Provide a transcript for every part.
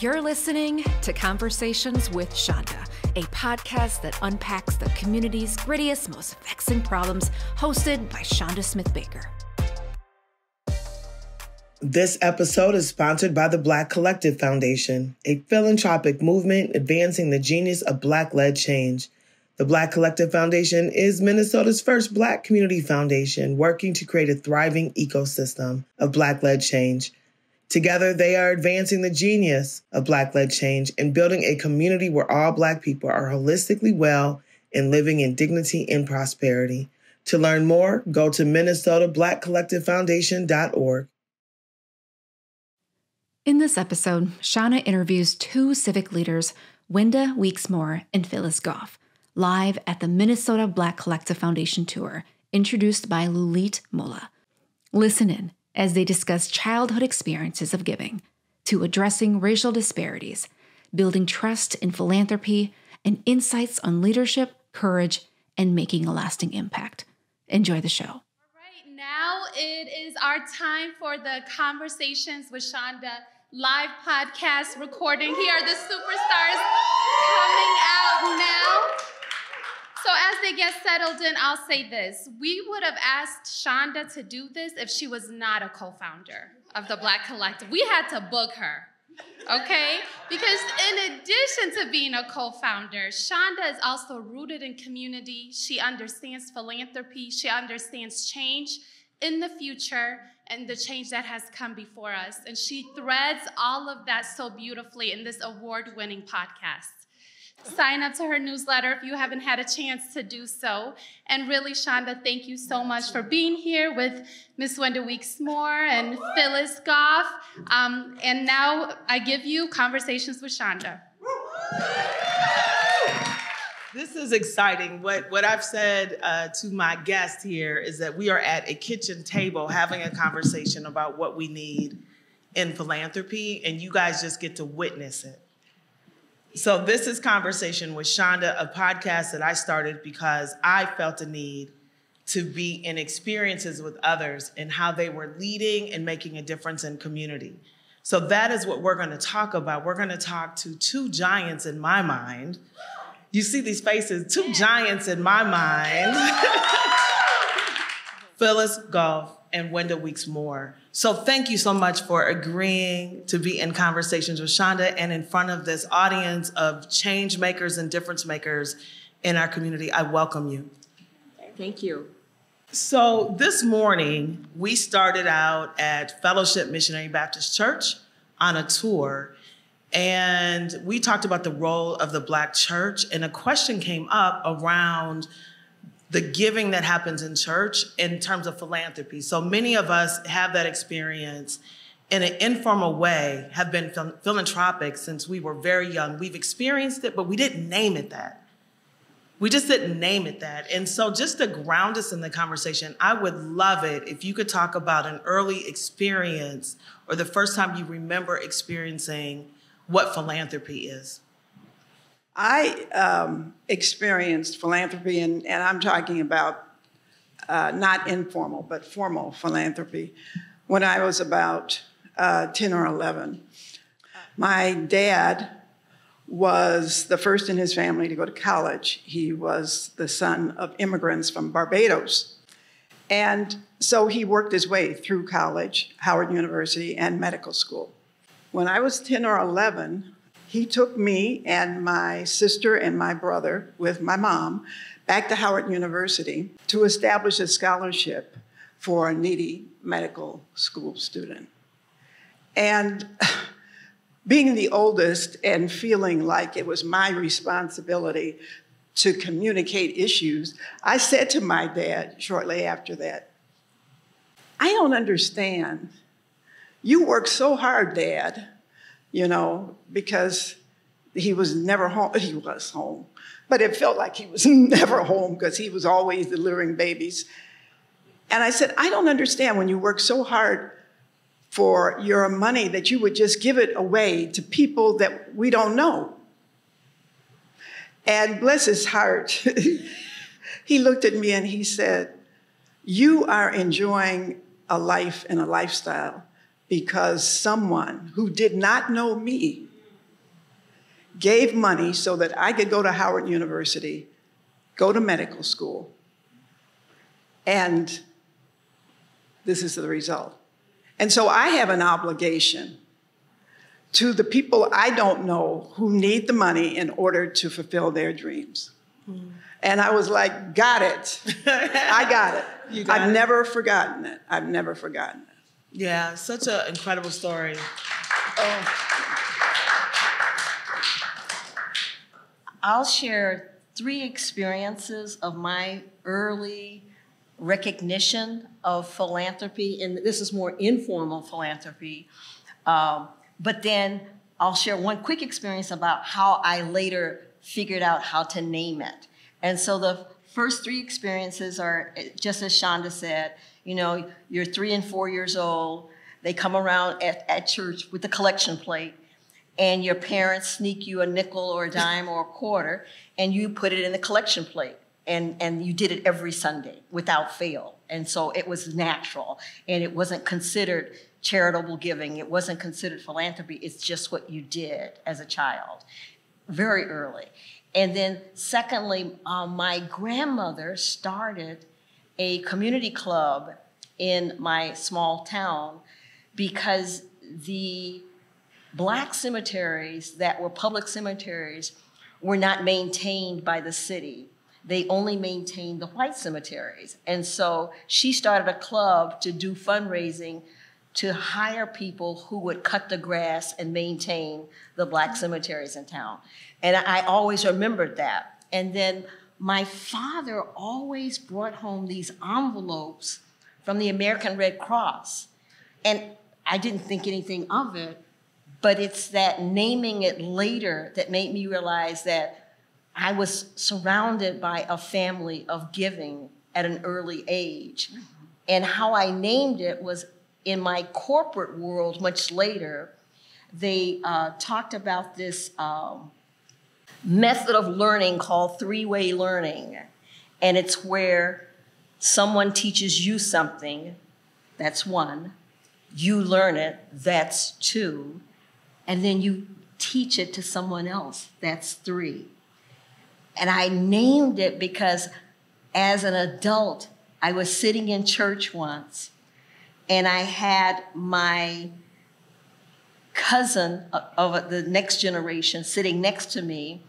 You're listening to Conversations with Chanda, a podcast that unpacks the community's grittiest, most vexing problems, hosted by Chanda Smith Baker. This episode is sponsored by the Black Collective Foundation, a philanthropic movement advancing the genius of Black led change. The Black Collective Foundation is Minnesota's first Black community foundation working to create a thriving ecosystem of Black led change. Together, they are advancing the genius of Black led change and building a community where all Black people are holistically well and living in dignity and prosperity. To learn more, go to MinnesotaBlackCollectiveFoundation.org. In this episode, Chanda interviews two civic leaders, Wenda Weekes-Moore and Phyllis Goff, live at the Minnesota Black Collective Foundation Tour, introduced by Lulete Mola. Listen in as they discuss childhood experiences of giving, to addressing racial disparities, building trust in philanthropy, and insights on leadership, courage, and making a lasting impact. Enjoy the show. All right, now it is our time for the Conversations with Chanda live podcast recording. Here are the superstars coming out now. So, as they get settled in, I'll say this. We would have asked Chanda to do this if she was not a co founder of the Black Collective. We had to book her, okay? Because in addition to being a co founder, Chanda is also rooted in community. She understands philanthropy, she understands change in the future and the change that has come before us. And she threads all of that so beautifully in this award winning podcast. Sign up to her newsletter if you haven't had a chance to do so. And really, Chanda, thank you so much for being here with Miss Wenda Weekes-Moore and Phyllis Goff. Um, and now I give you Conversations with Chanda. This is exciting. What, what I've said uh, to my guest here is that we are at a kitchen table having a conversation about what we need in philanthropy, and you guys just get to witness it. So, this is Conversation with Chanda, a podcast that I started because I felt a need to be in experiences with others and how they were leading and making a difference in community. So, that is what we're going to talk about. We're going to talk to two giants in my mind you see these faces, two giants in my mind Phyllis Goff and Wenda Weekes-Moore. So thank you so much for agreeing to be in conversations with Chanda and in front of this audience of change makers and difference makers in our community. I welcome you. Thank you. So this morning, we started out at Fellowship Missionary Baptist Church on a tour and we talked about the role of the Black church, and a question came up around the giving that happens in church in terms of philanthropy. So many of us have that experience in an informal way, have been philanthropic since we were very young. We've experienced it, but we didn't name it that. We just didn't name it that. And so, just to ground us in the conversation, I would love it if you could talk about an early experience or the first time you remember experiencing what philanthropy is? I um, experienced philanthropy, and, and, I'm talking about uh, not informal, but formal philanthropy, when I was about uh, 10 or 11. My dad was the first in his family to go to college. He was the son of immigrants from Barbados. And so he worked his way through college, Howard University, and medical school. When I was 10 or 11, he took me and my sister and my brother with my mom back to Howard University to establish a scholarship for a needy medical school student. And being the oldest and feeling like it was my responsibility to communicate issues, I said to my dad shortly after that, I don't understand you work so hard, Dad, you know, because he was never home. He was home, but it felt like he was never home because he was always delivering babies. And I said, I don't understand when you work so hard for your money that you would just give it away to people that we don't know. And bless his heart, he looked at me and he said, You are enjoying a life and a lifestyle because someone who did not know me gave money so that I could go to Howard University, go to medical school, and this is the result. And so I have an obligation to the people I don't know who need the money in order to fulfill their dreams. Mm. And I was like, got it. I got it. Got I've it? never forgotten it. I've never forgotten it. Yeah, such an incredible story. Oh. I'll share three experiences of my early recognition of philanthropy, and this is more informal philanthropy. Um, but then I'll share one quick experience about how I later figured out how to name it. And so the first three experiences are eh, just as Chanda said, you know, you're three and four years old, they come around at, at church with a collection plate, and your parents sneak you a nickel or a dime or a quarter, and you put it in the collection plate. And, and you did it every Sunday without fail. And so it was natural, and it wasn't considered charitable giving. It wasn't considered philanthropy. It's just what you did as a child, very early. And then, secondly, um, my grandmother started a community club in my small town because the black cemeteries that were public cemeteries were not maintained by the city. They only maintained the white cemeteries. And so she started a club to do fundraising to hire people who would cut the grass and maintain the black mm. cemeteries in town. And I always remembered that. And then my father always brought home these envelopes from the American Red Cross. And I didn't think anything of it, but it's that naming it later that made me realize that I was surrounded by a family of giving at an early age. Mm-hmm. And how I named it was in my corporate world much later, they uh, talked about this um, method of learning called three way learning. And it's where someone teaches you something, that's one, you learn it, that's two, and then you teach it to someone else, that's three. And I named it because as an adult, I was sitting in church once and I had my cousin uh, of the next generation sitting next to me,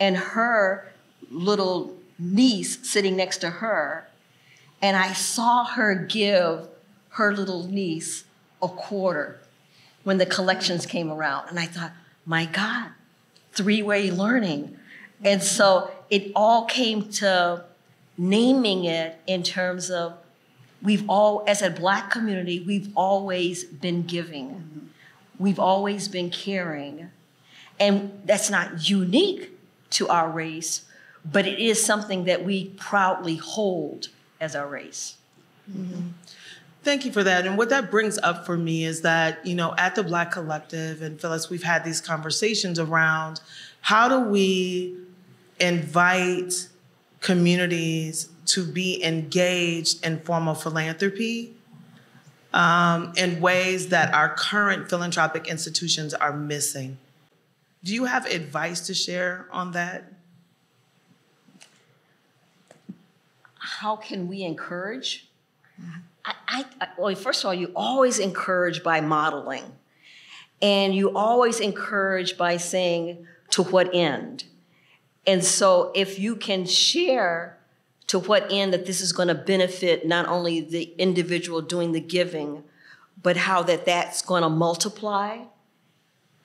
and her little niece sitting next to her. And I saw her give her little niece a quarter when the collections came around. And I thought, my God, three way learning. And so it all came to naming it in terms of we've all, as a black community, we've always been giving. We've always been caring. And that's not unique to our race, but it is something that we proudly hold as our race. Mm-hmm. Thank you for that. And what that brings up for me is that, you know, at the Black Collective and Phyllis, we've had these conversations around how do we invite communities to be engaged in formal philanthropy um, in ways that our current philanthropic institutions are missing. Do you have advice to share on that? How can we encourage? I, I, well, first of all, you always encourage by modeling, and you always encourage by saying to what end. And so, if you can share to what end that this is going to benefit not only the individual doing the giving, but how that that's going to multiply.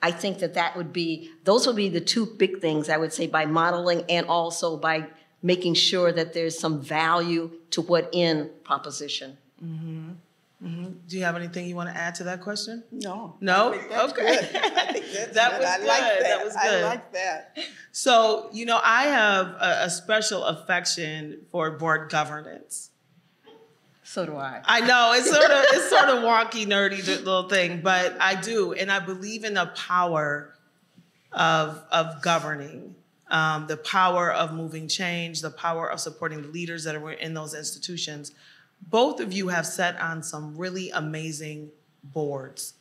I think that that would be, those would be the two big things I would say by modeling and also by making sure that there's some value to what in proposition. Mm-hmm. Mm-hmm. Do you have anything you want to add to that question? No. No? okay. I think that's that good. was I good. Like that. that was good. I like that. So, you know, I have a, a special affection for board governance. So do I. I know it's sort of it's sort of wonky, nerdy little thing, but I do, and I believe in the power of of governing, um, the power of moving change, the power of supporting the leaders that are in those institutions both of you have sat on some really amazing boards.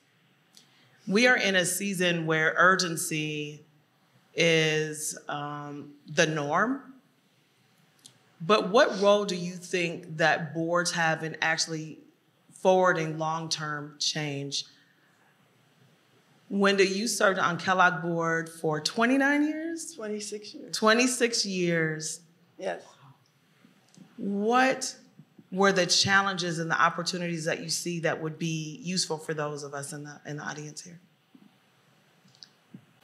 We are in a season where urgency is um, the norm. But what role do you think that boards have in actually forwarding long-term change? Wenda, you served on Kellogg board for 29 years? 26 years. 26 years. Yes. What were the challenges and the opportunities that you see that would be useful for those of us in the, in the audience here?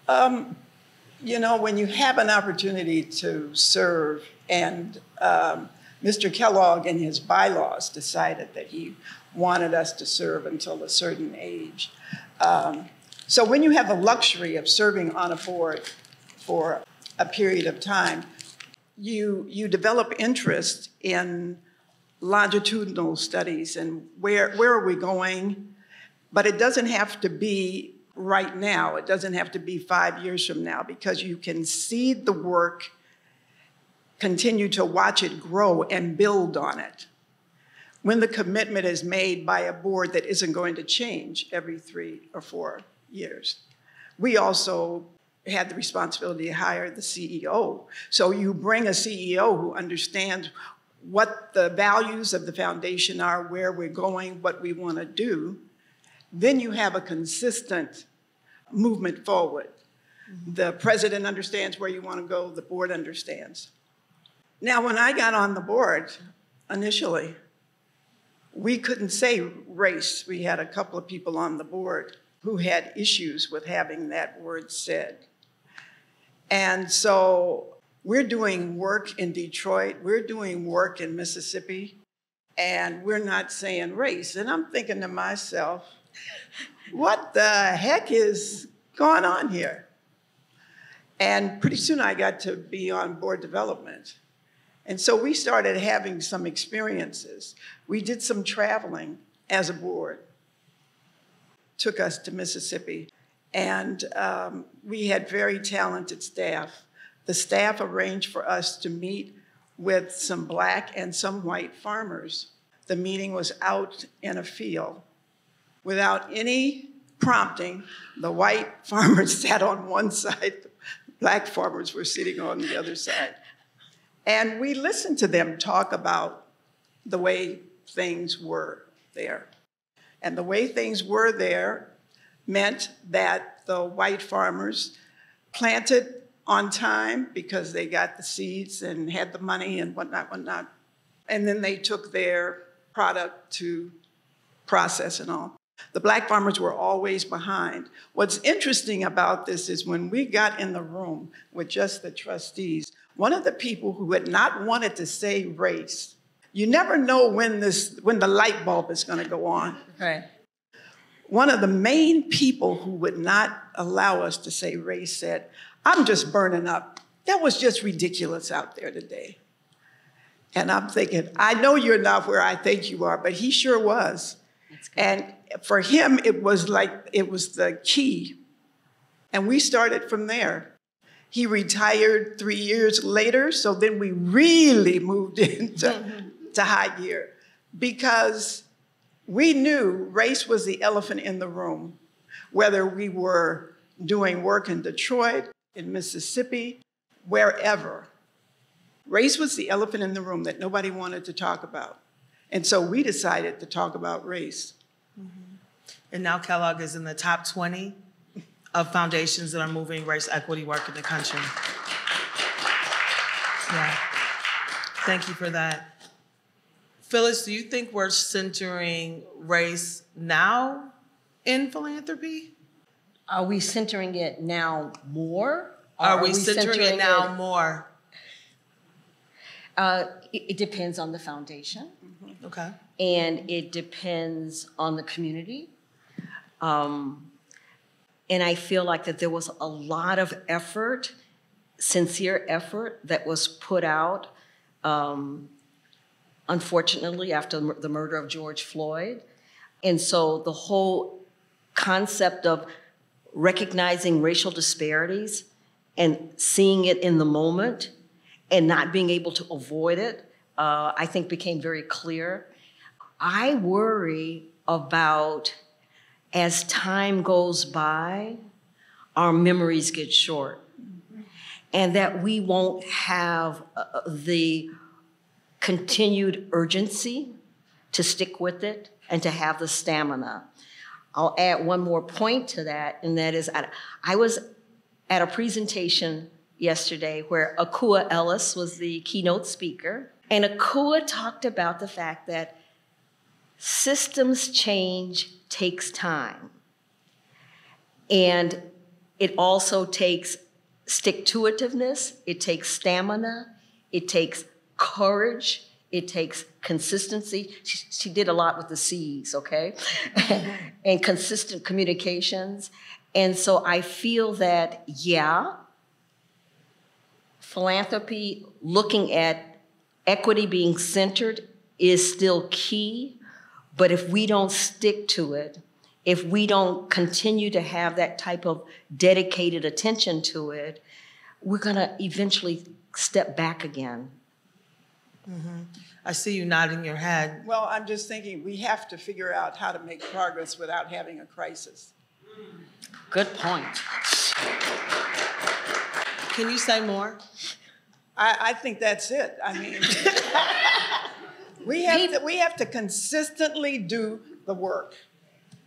Um, you know, when you have an opportunity to serve, and um, Mr. Kellogg in his bylaws decided that he wanted us to serve until a certain age. Um, so when you have the luxury of serving on a board for a period of time, you, you develop interest in longitudinal studies and where, where are we going? But it doesn't have to be right now. It doesn't have to be five years from now because you can see the work, continue to watch it grow and build on it. When the commitment is made by a board that isn't going to change every three or four years. We also had the responsibility to hire the CEO. So you bring a CEO who understands what the values of the foundation are, where we're going, what we want to do, then you have a consistent movement forward. Mm-hmm. The president understands where you want to go, the board understands. Now, when I got on the board initially, we couldn't say race. We had a couple of people on the board who had issues with having that word said. And so we're doing work in Detroit, we're doing work in Mississippi, and we're not saying race. And I'm thinking to myself, what the heck is going on here? And pretty soon I got to be on board development. And so we started having some experiences. We did some traveling as a board took us to Mississippi. And um, we had very talented staff. The staff arranged for us to meet with some black and some white farmers. The meeting was out in a field. Without any prompting, the white farmers sat on one side, the black farmers were sitting on the other side. And we listened to them talk about the way things were there. And the way things were there meant that the white farmers planted on time because they got the seeds and had the money and whatnot, whatnot. And then they took their product to process and all. The black farmers were always behind. What's interesting about this is when we got in the room with just the trustees, one of the people who had not wanted to say race you never know when this when the light bulb is going to go on. Right. One of the main people who would not allow us to say race said, "I'm just burning up. That was just ridiculous out there today." And I'm thinking, I know you're not where I think you are, but he sure was. And for him, it was like it was the key. And we started from there. He retired three years later, so then we really moved into mm-hmm to high gear because we knew race was the elephant in the room, whether we were doing work in Detroit, in Mississippi, wherever. Race was the elephant in the room that nobody wanted to talk about. And so we decided to talk about race. Mm-hmm. And now Kellogg is in the top 20 of foundations that are moving race equity work in the country. Yeah. Thank you for that. Phyllis, do you think we're centering race now in philanthropy? Are we centering it now more? Are, are we, we, centering, centering it now it, more? Uh, it, it, depends on the foundation. Mm-hmm. Okay. And it depends on the community. Um, and I feel like that there was a lot of effort, sincere effort, that was put out um, unfortunately, after the murder of George Floyd. And so the whole concept of recognizing racial disparities and seeing it in the moment and not being able to avoid it, uh, I think became very clear. I worry about as time goes by, our memories get short. and that we won't have uh, the continued urgency to stick with it and to have the stamina. I'll add one more point to that, and that is I was at a presentation yesterday where Acooa Ellis was the keynote speaker, and Acooa talked about the fact that systems change takes time. And it also takes stick to itiveness, it takes stamina, it takes courage, it takes consistency. She, she did a lot with the C's, okay? and consistent communications. And so I feel that, yeah, philanthropy, looking at equity being centered is still key. But if we don't stick to it, if we don't continue to have that type of dedicated attention to it, we're going to eventually step back again. Mm-hmm. I see you nodding your head. Well, I'm just thinking we have to figure out how to make progress without having a crisis. Good point. Can you say more? I, I think that's it. I mean, we have to, we have to consistently do the work.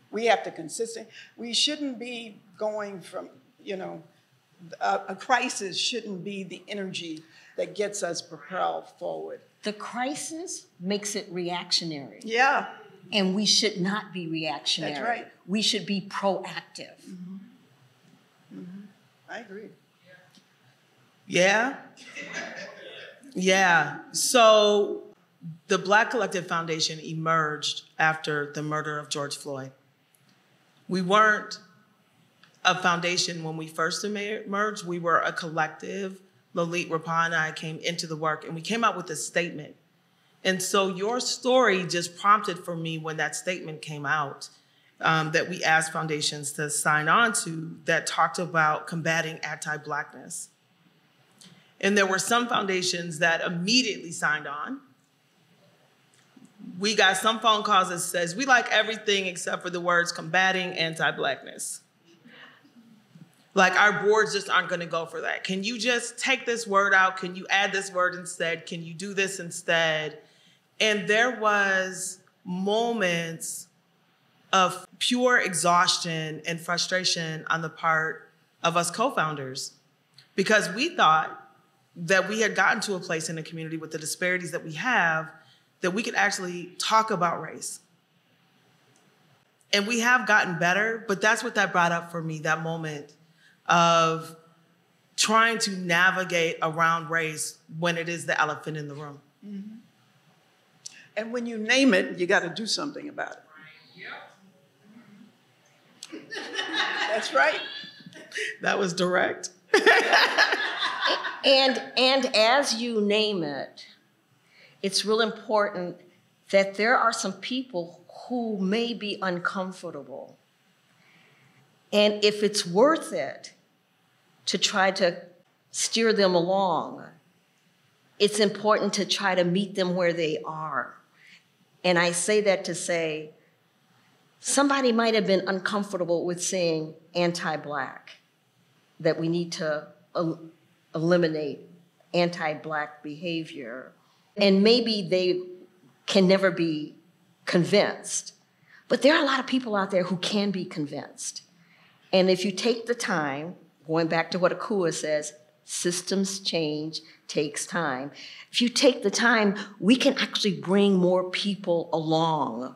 We have to consistent. We shouldn't be going from, you know, a, a crisis shouldn't be the energy that gets us propelled forward. The crisis makes it reactionary. Yeah. And we should not be reactionary. That's right. We should be proactive. Mm-hmm. Mm-hmm. I agree. Yeah. Yeah. So the Black Collective Foundation emerged after the murder of George Floyd. We weren't a foundation when we first emerged. We were a collective. Lalit Rapon and I came into the work and we came out with a statement. And so your story just prompted for me when that statement came out um, that we asked foundations to sign on to that talked about combating anti Blackness. And there were some foundations that immediately signed on we got some phone calls that says we like everything except for the words combating anti-blackness. Like our boards just aren't going to go for that. Can you just take this word out? Can you add this word instead? Can you do this instead? And there was moments of pure exhaustion and frustration on the part of us co-founders because we thought that we had gotten to a place in the community with the disparities that we have that we could actually talk about race. And we have gotten better, but that's what that brought up for me that moment of trying to navigate around race when it is the elephant in the room. Mm-hmm. And when you name it, you got to do something about it. Yep. That's right. That was direct. and and as you name it, it's real important that there are some people who may be uncomfortable. And if it's worth it to try to steer them along, it's important to try to meet them where they are. And I say that to say somebody might have been uncomfortable with saying anti Black, that we need to el- eliminate anti Black behavior and maybe they can never be convinced. But there are a lot of people out there who can be convinced. And if you take the time, going back to what Acooa says, systems change takes time. If you take the time, we can actually bring more people along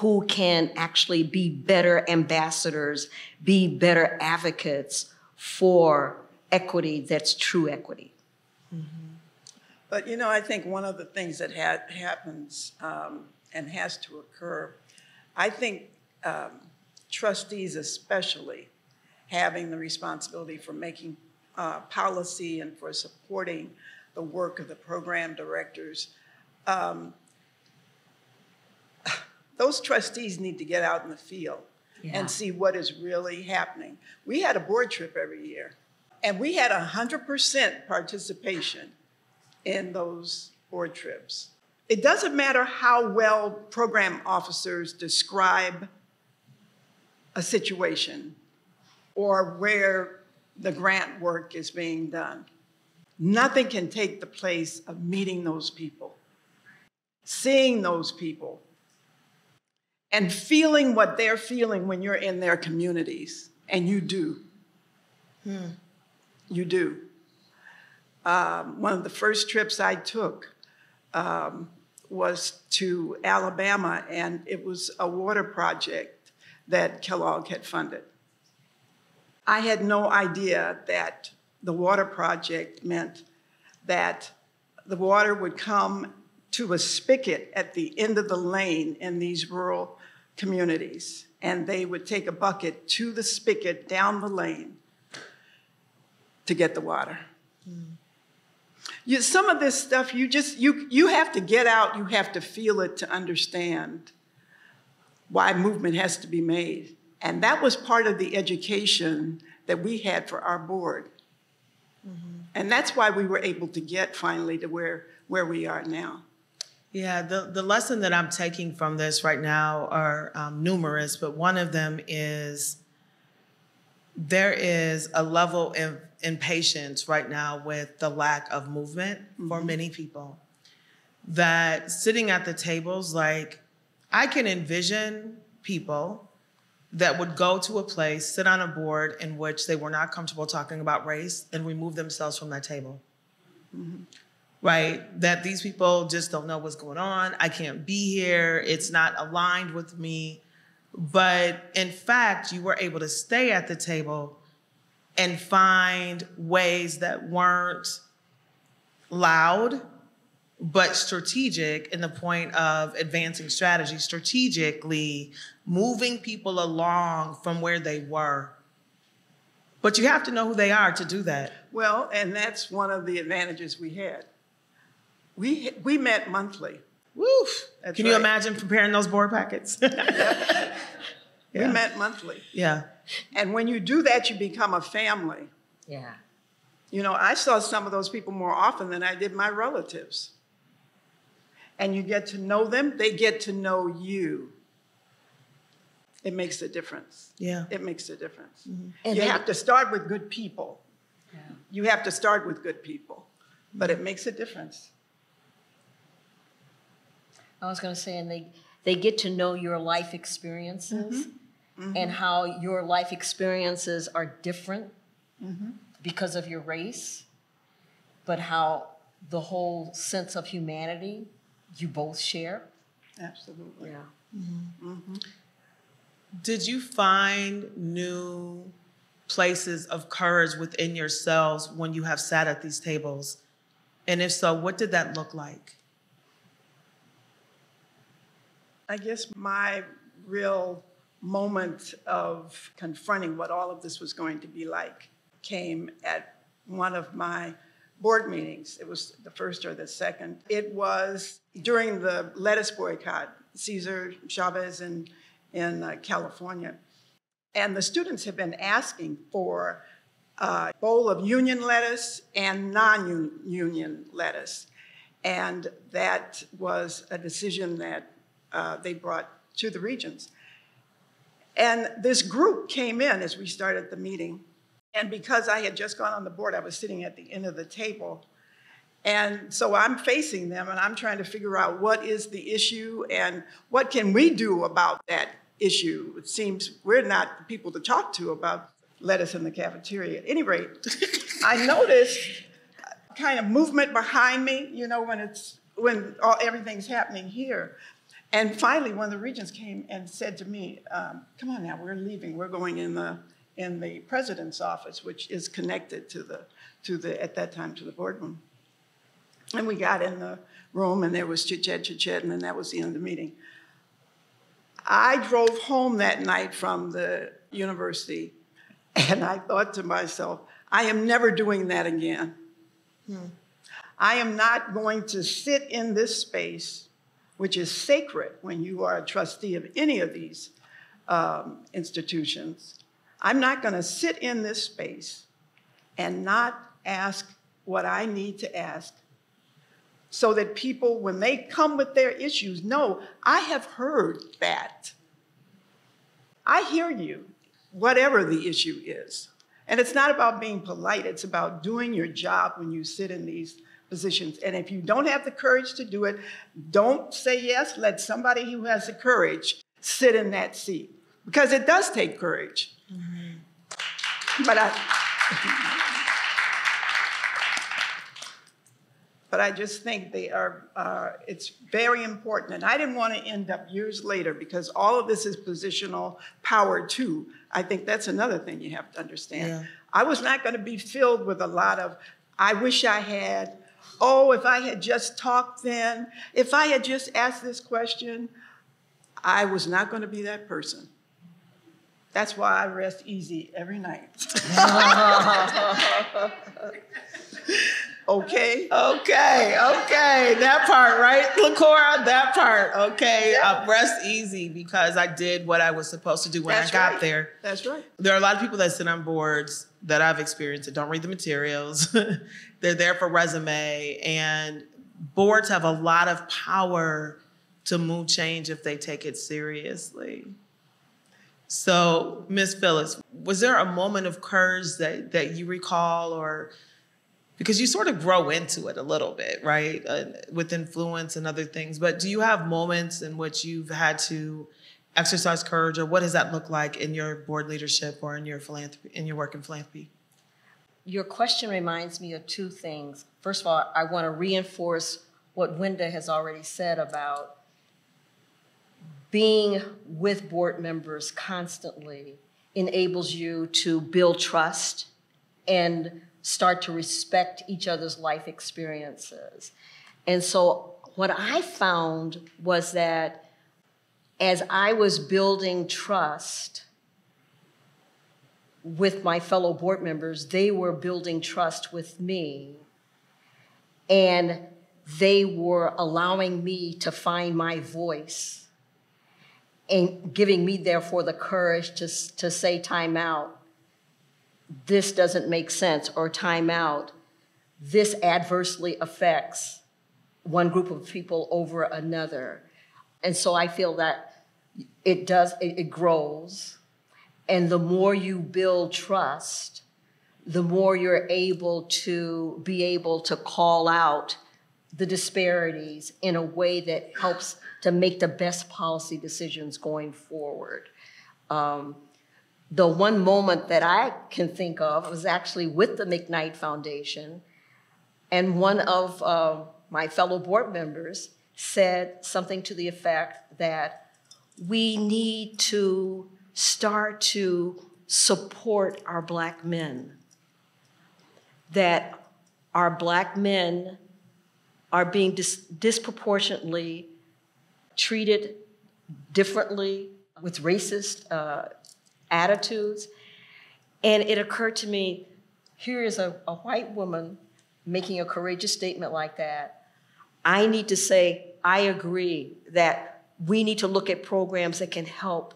who can actually be better ambassadors, be better advocates for equity that's true equity. Mm-hmm. But you know, I think one of the things that ha- happens um, and has to occur, I think um, trustees, especially, having the responsibility for making uh, policy and for supporting the work of the program directors. Um, those trustees need to get out in the field yeah. and see what is really happening. We had a board trip every year, and we had 100% participation in those board trips. It doesn't matter how well program officers describe a situation or where the grant work is being done. Nothing can take the place of meeting those people, seeing those people, and feeling what they're feeling when you're in their communities. And you do. Hmm. You do. Um, one of the first trips I took um, was to Alabama, and it was a water project that Kellogg had funded. I had no idea that the water project meant that the water would come to a spigot at the end of the lane in these rural communities, and they would take a bucket to the spigot down the lane to get the water. Mm. You, some of this stuff you just you you have to get out, you have to feel it to understand why movement has to be made. And that was part of the education that we had for our board. Mm-hmm. And that's why we were able to get finally to where, where we are now. Yeah, the, the lesson that I'm taking from this right now are um, numerous, but one of them is there is a level of impatience right now with the lack of movement mm-hmm. for many people. That sitting at the tables, like I can envision people that would go to a place, sit on a board in which they were not comfortable talking about race and remove themselves from that table. Mm-hmm. Right? That these people just don't know what's going on. I can't be here. It's not aligned with me. But in fact, you were able to stay at the table and find ways that weren't loud but strategic in the point of advancing strategy, strategically moving people along from where they were. But you have to know who they are to do that. Well, and that's one of the advantages we had. We, we met monthly. Woof. That's Can right. you imagine preparing those board packets? yeah. We met monthly. Yeah. And when you do that, you become a family. Yeah. You know, I saw some of those people more often than I did my relatives and you get to know them, they get to know you. It makes a difference. Yeah. It makes a difference. Mm-hmm. You have to start with good people. Yeah. You have to start with good people, but it makes a difference. I was going to say, and they, they get to know your life experiences mm-hmm. Mm-hmm. and how your life experiences are different mm-hmm. because of your race, but how the whole sense of humanity you both share. Absolutely. Yeah. Mm-hmm. Mm-hmm. Did you find new places of courage within yourselves when you have sat at these tables? And if so, what did that look like? I guess my real moment of confronting what all of this was going to be like came at one of my board meetings. It was the first or the second. It was during the lettuce boycott, Cesar Chavez in, in uh, California. And the students have been asking for a bowl of union lettuce and non union lettuce. And that was a decision that uh, they brought to the regions. And this group came in as we started the meeting and because I had just gone on the board, I was sitting at the end of the table. And so I'm facing them and I'm trying to figure out what is the issue and what can we do about that issue. It seems we're not the people to talk to about lettuce in the cafeteria. At any rate, I noticed kind of movement behind me, you know, when it's when all, everything's happening here. And finally, one of the regents came and said to me, um, "Come on now, we're leaving. We're going in the in the president's office, which is connected to the, to the, at that time, to the boardroom. And we got in the room, and there was chit chat, chit chat, and then that was the end of the meeting. I drove home that night from the university, and I thought to myself, I am never doing that again. Hmm. I am not going to sit in this space, which is sacred when you are a trustee of any of these um, institutions, I'm not going to sit in this space and not ask what I need to ask so that people, when they come with their issues, know I have heard that. I hear you, whatever the issue is. And it's not about being polite, it's about doing your job when you sit in these positions. And if you don't have the courage to do it, don't say yes. Let somebody who has the courage sit in that seat because it does take courage. Mm-hmm. But I. but I just think they are, uh, it's very important. And I didn't want to end up years later because all of this is positional power too. I think that's another thing you have to understand. Yeah. I was not going to be filled with a lot of, I wish I had, oh, if I had just talked then, if I had just asked this question, I was not going to be that person. That's why I rest easy every night. Okay. Okay. Okay. That part, right, LaCora? That part. Okay. Yeah. Uh, rest easy because I did what I was supposed to do when That's I got right. there. That's right. There are a lot of people that sit on boards that I've experienced that don't read the materials. They're there for resume, and boards have a lot of power to move change if they take it seriously. So, Miss Phyllis, was there a moment of courage that, that you recall or because you sort of grow into it a little bit, right? Uh, with influence and other things. But do you have moments in which you've had to exercise courage, or what does that look like in your board leadership or in your philanthropy, in your work in philanthropy? Your question reminds me of two things. First of all, I want to reinforce what Wenda has already said about being with board members constantly enables you to build trust and start to respect each other's life experiences. And so, what I found was that as I was building trust with my fellow board members, they were building trust with me. And they were allowing me to find my voice and giving me, therefore, the courage to, to say, time out this doesn't make sense or time out, this adversely affects one group of people over another. And so I feel that it does, it, it grows. And the more you build trust, the more you're able to be able to call out the disparities in a way that helps to make the best policy decisions going forward. Um, the one moment that I can think of was actually with the McKnight Foundation, and one of uh, my fellow board members said something to the effect that we need to start to support our black men, that our black men are being dis- disproportionately treated differently with racist uh, attitudes. And it occurred to me here is a, a white woman making a courageous statement like that. I need to say, I agree that we need to look at programs that can help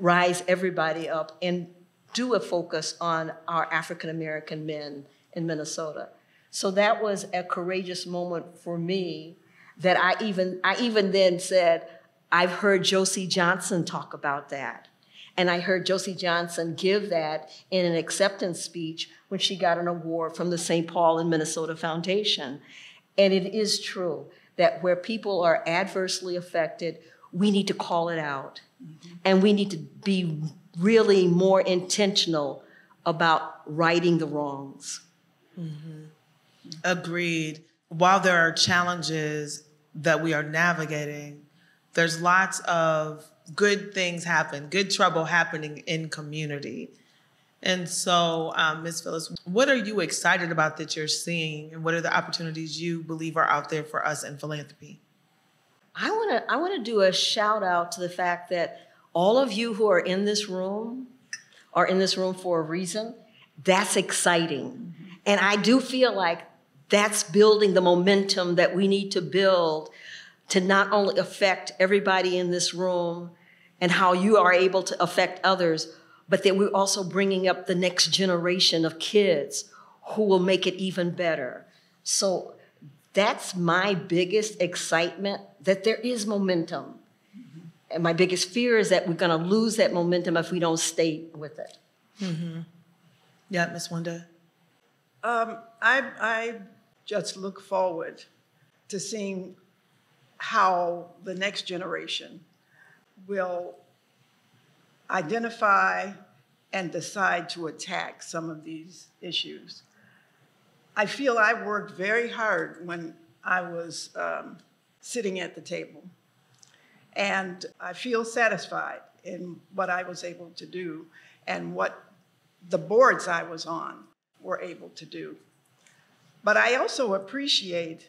rise everybody up and do a focus on our African American men in Minnesota. So that was a courageous moment for me that I even I even then said, I've heard Josie Johnson talk about that. And I heard Josie Johnson give that in an acceptance speech when she got an award from the St. Paul and Minnesota Foundation. And it is true that where people are adversely affected, we need to call it out. Mm-hmm. And we need to be really more intentional about righting the wrongs. Mm-hmm. Agreed. While there are challenges that we are navigating, there's lots of good things happen, good trouble happening in community. And so, um, Ms. Phyllis, what are you excited about that you're seeing, and what are the opportunities you believe are out there for us in philanthropy? I want to I want to do a shout out to the fact that all of you who are in this room are in this room for a reason. That's exciting, mm-hmm. and I do feel like that's building the momentum that we need to build to not only affect everybody in this room and how you are able to affect others, but that we're also bringing up the next generation of kids who will make it even better. So that's my biggest excitement that there is momentum. And my biggest fear is that we're going to lose that momentum if we don't stay with it. Mm-hmm. Yeah, Ms. Wenda. Um, I, I just look forward to seeing how the next generation will identify and decide to attack some of these issues. I feel I worked very hard when I was um, sitting at the table. And I feel satisfied in what I was able to do and what the boards I was on were able to do. But I also appreciate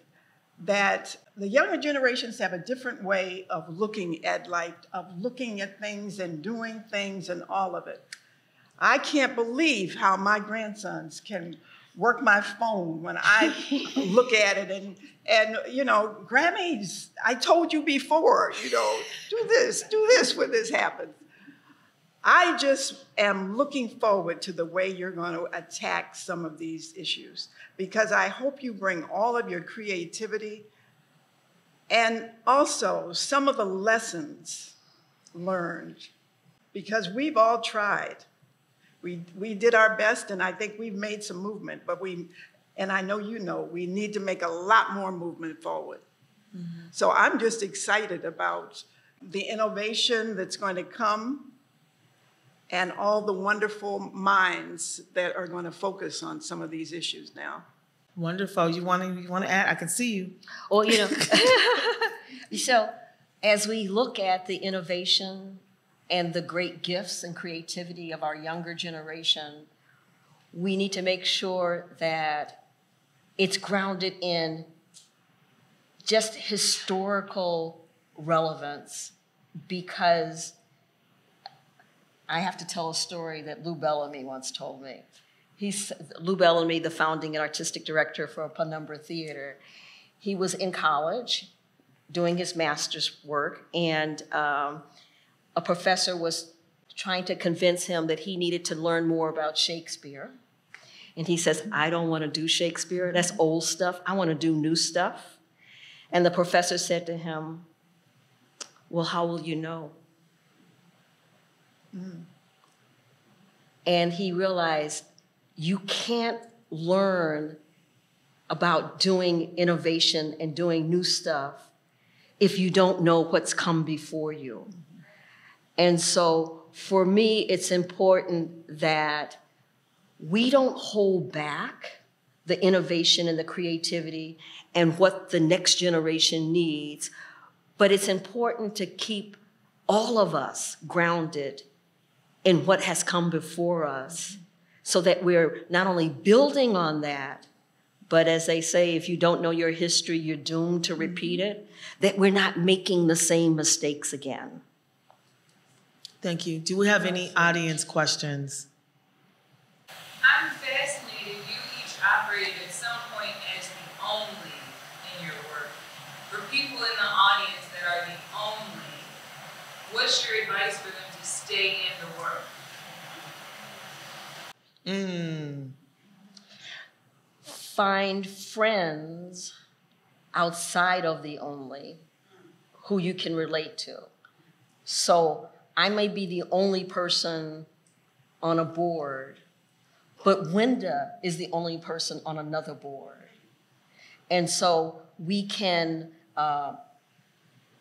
that the younger generations have a different way of looking at life, of looking at things and doing things and all of it. I can't believe how my grandsons can work my phone when I look at it and and you know, Grammys, I told you before, you know, do this, do this when this happens. I just am looking forward to the way you're going to attack some of these issues because I hope you bring all of your creativity and also some of the lessons learned because we've all tried. We, we did our best and I think we've made some movement, but we, and I know you know, we need to make a lot more movement forward. Mm-hmm. So I'm just excited about the innovation that's going to come and all the wonderful minds that are going to focus on some of these issues now. Wonderful. You want to you want to add? I can see you. Well, you know, so as we look at the innovation and the great gifts and creativity of our younger generation, we need to make sure that it's grounded in just historical relevance because I have to tell a story that Lou Bellamy once told me. He's Lou Bellamy, the founding and artistic director for Penumbra Theater. He was in college doing his master's work, and um, a professor was trying to convince him that he needed to learn more about Shakespeare. And he says, I don't want to do Shakespeare. That's old stuff. I want to do new stuff. And the professor said to him, Well, how will you know? Mm. And he realized you can't learn about doing innovation and doing new stuff if you don't know what's come before you. And so for me, it's important that we don't hold back the innovation and the creativity and what the next generation needs, but it's important to keep all of us grounded in what has come before us so that we're not only building on that, but as they say, if you don't know your history, you're doomed to repeat it, that we're not making the same mistakes again. Thank you. Do we have any audience questions? I'm fascinated. You each operated at some point as the only in your work. For people in the audience that are the only, what's your advice for them stay in the work? Mm. Find friends outside of the only who you can relate to. So I may be the only person on a board, but Wenda is the only person on another board. And so we can uh,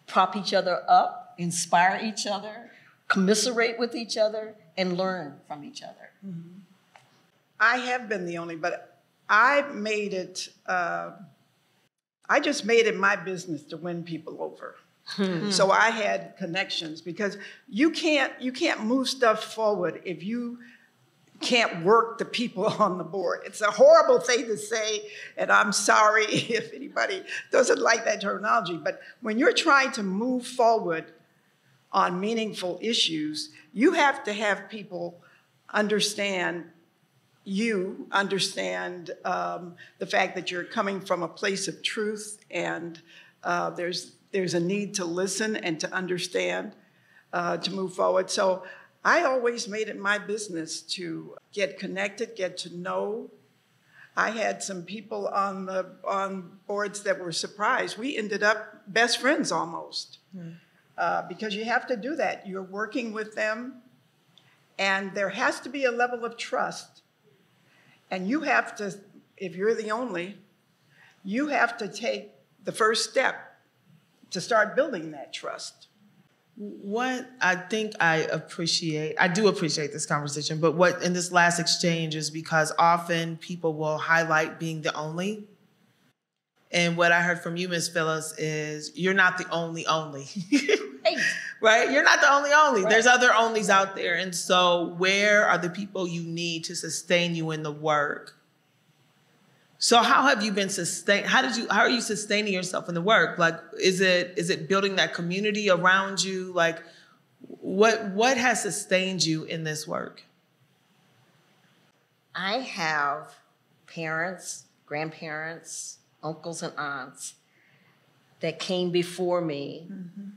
prop each other up, inspire each other, commiserate with each other, and learn from each other. Mm-hmm. I have been the only, but I made it, uh, I just made it my business to win people over. Hmm. So I had connections because you can't you can't move stuff forward if you can't work the people on the board. It's a horrible thing to say, and I'm sorry if anybody doesn't like that terminology. But when you're trying to move forward on meaningful issues, you have to have people understand you, understand um, the fact that you're coming from a place of truth and uh, there's, there's a need to listen and to understand uh, to move forward. So I always made it my business to get connected, get to know. I had some people on the on boards that were surprised. We ended up best friends almost. Mm uh, because you have to do that. You're working with them, and there has to be a level of trust And you have to, if you're the only, you have to take the first step to start building that trust. What I think I appreciate, I do appreciate this conversation, but what in this last exchange is because often people will highlight being the only. And what I heard from you, Ms. Phyllis, is you're not the only only. right? You're not the only only. Right. There's other onlys out there. And so, where are the people you need to sustain you in the work? So how have you been sustained? How did you how are you sustaining yourself in the work? Like is it is it building that community around you? Like what what has sustained you in this work? I have parents, grandparents, uncles and aunts that came before me mm-hmm.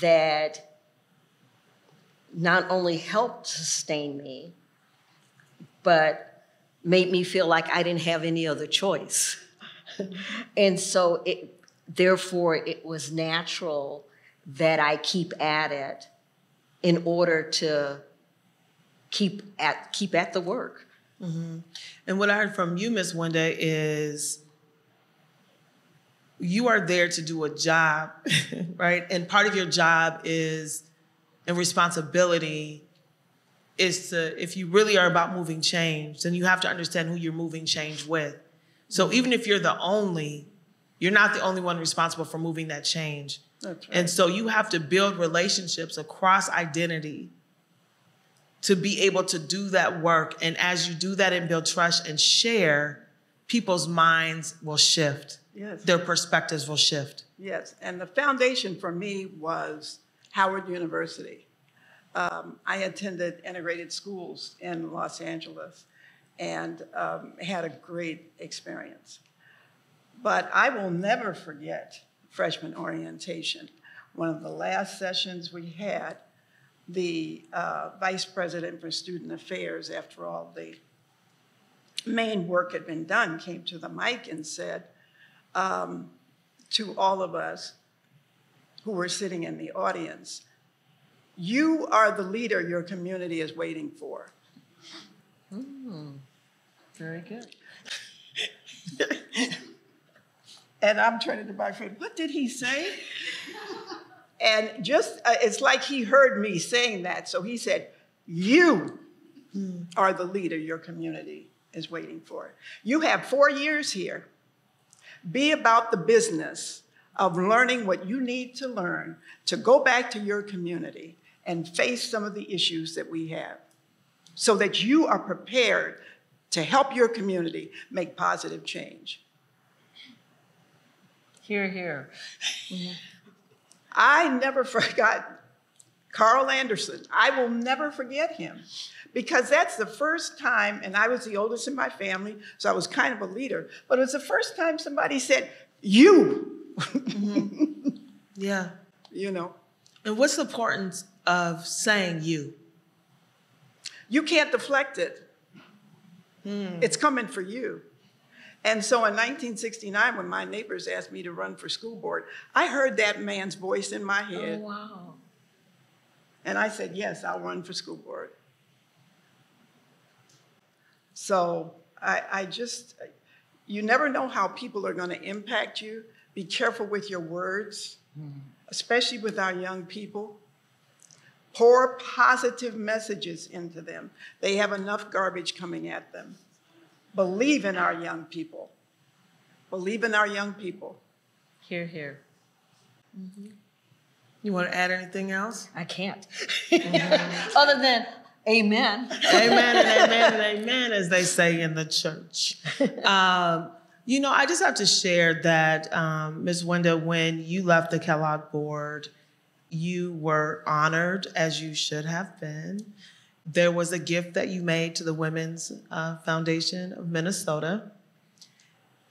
That not only helped sustain me, but made me feel like I didn't have any other choice. and so it therefore it was natural that I keep at it in order to keep at keep at the work. Mm-hmm. And what I heard from you, Miss Wenda, is you are there to do a job, right? And part of your job is and responsibility is to if you really are about moving change, then you have to understand who you're moving change with. So even if you're the only, you're not the only one responsible for moving that change. Right. And so you have to build relationships across identity to be able to do that work. And as you do that and build trust and share, people's minds will shift. Yes. Their perspectives will shift. Yes. And the foundation for me was Howard University um, I attended integrated schools in Los Angeles and um, had a great experience. But I will never forget freshman orientation. One of the last sessions we had, the uh, vice president for student affairs, after all the main work had been done, came to the mic and said um, to all of us who were sitting in the audience, you are the leader your community is waiting for. Mm, very good. and I'm turning to my friend, what did he say? and just, uh, it's like he heard me saying that. So he said, You are the leader your community is waiting for. You have four years here. Be about the business of learning what you need to learn to go back to your community and face some of the issues that we have so that you are prepared to help your community make positive change. Here, here. I never forgot Carl Anderson. I will never forget him because that's the first time, and I was the oldest in my family, so I was kind of a leader, but it was the first time somebody said, You. Mm-hmm. Yeah. You know. And what's the importance of saying you? You can't deflect it. Hmm. It's coming for you. And so in 1969, when my neighbors asked me to run for school board, I heard that man's voice in my head. Oh, wow. And I said, Yes, I'll run for school board. So I, I just, you never know how people are going to impact you. Be careful with your words, mm. especially with our young people. Pour positive messages into them. They have enough garbage coming at them. Believe in our young people. Believe in our young people. Here, here. Mm-hmm. You want to add anything else? I can't. Mm-hmm. Other than amen. amen and amen and amen, as they say in the church. Um, you know, I just have to share that, um, Ms. Wenda, when you left the Kellogg board, you were honored as you should have been. There was a gift that you made to the Women's uh, Foundation of Minnesota.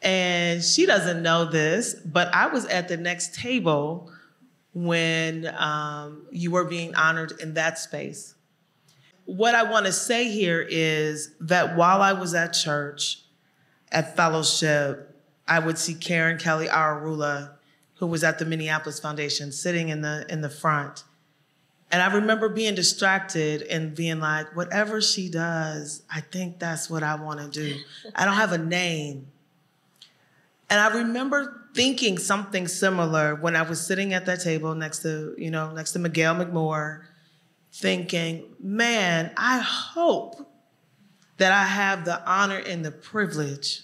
And she doesn't know this, but I was at the next table when um, you were being honored in that space. What I want to say here is that while I was at church, at fellowship, I would see Karen Kelly Ariwoola who was at the Minneapolis Foundation, sitting in the in the front. And I remember being distracted and being like, whatever she does, I think that's what I want to do. I don't have a name. And I remember thinking something similar when I was sitting at that table next to, you know, next to Ms. Weekes-Moore, thinking, man, I hope that I have the honor and the privilege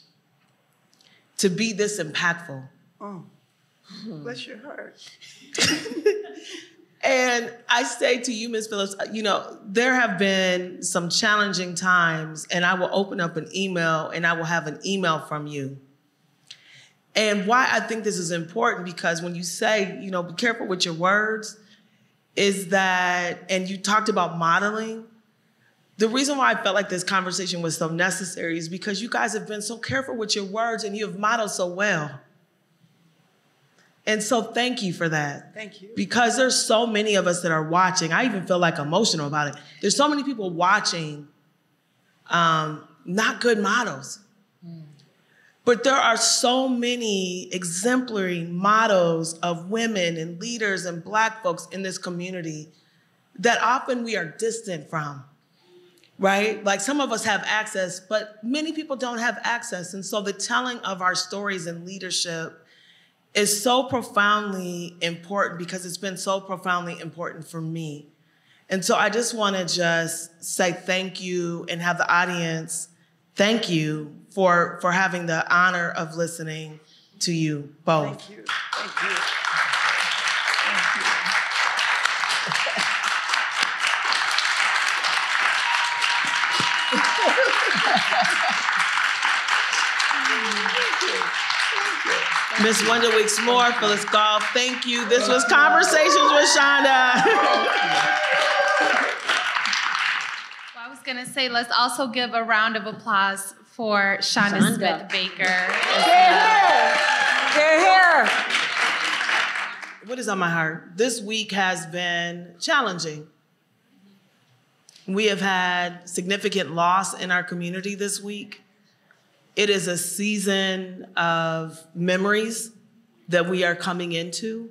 to be this impactful. Oh, bless your heart. and I say to you, Ms. Phyllis, uh, you know, there have been some challenging times, and I will open up an email and I will have an email from you. And why I think this is important because when you say, you know, be careful with your words, is that, and you talked about modeling. The reason why I felt like this conversation was so necessary is because you guys have been so careful with your words and you have modeled so well. And so thank you for that. Thank you. Because there's so many of us that are watching. I even feel like emotional about it. There's so many people watching, um, not good models. But there are so many exemplary models of women and leaders and Black folks in this community that often we are distant from, right? Like some of us have access, but many people don't have access. And so the telling of our stories and leadership is so profoundly important because it's been so profoundly important for me. And so I just want to just say thank you and have the audience thank you for, for having the honor of listening to you both. Thank you. Thank you. Thank you. Miss Wenda Weekes-Moore, Phyllis Goff, thank you. This was Conversations with Chanda. Well, I was gonna say, let's also give a round of applause for Chanda, Chanda. Smith Baker. They're here. What is on my heart? This week has been challenging. We have had significant loss in our community this week. It is a season of memories that we are coming into,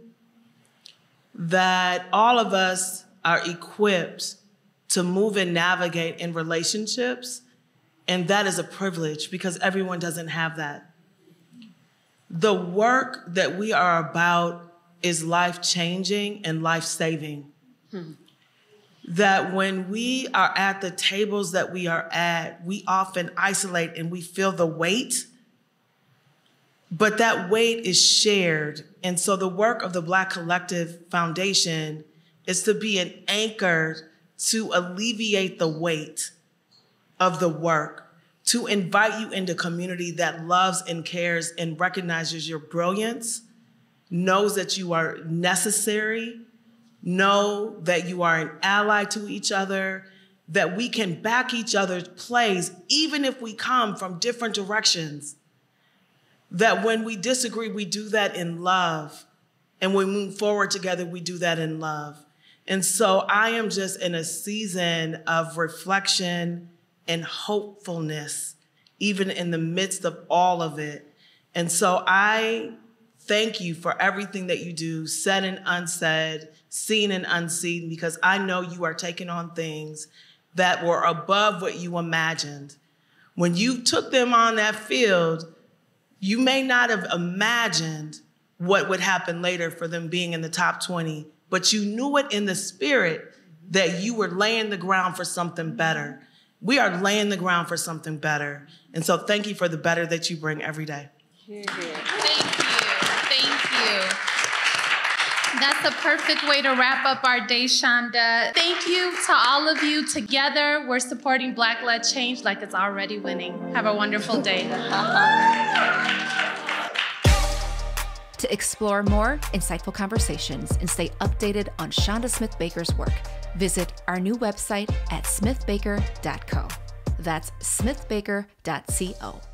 that all of us are equipped to move and navigate in relationships. And that is a privilege because everyone doesn't have that. The work that we are about is life changing and life saving. Hmm. That when we are at the tables that we are at, we often isolate and we feel the weight, but that weight is shared. And so the work of the Black Collective Foundation is to be an anchor to alleviate the weight of the work, to invite you into community that loves and cares and recognizes your brilliance, knows that you are necessary, know that you are an ally to each other, that we can back each other's plays, even if we come from different directions. That when we disagree, we do that in love. And when we move forward together, we do that in love. And so I am just in a season of reflection and hopefulness, even in the midst of all of it. And so I thank you for everything that you do, said and unsaid, seen and unseen, because I know you are taking on things that were above what you imagined. When you took them on that field, you may not have imagined what would happen later for them being in the top 20, but you knew it in the spirit that you were laying the ground for something better. We are laying the ground for something better. And so thank you for the better that you bring every day. Thank you. Thank you. That's the perfect way to wrap up our day, Chanda. Thank you to all of you. Together, we're supporting Black led change like it's already winning. Have a wonderful day. To explore more insightful conversations and stay updated on Chanda Smith Baker's work, visit our new website at smithbaker.co. That's smithbaker.co.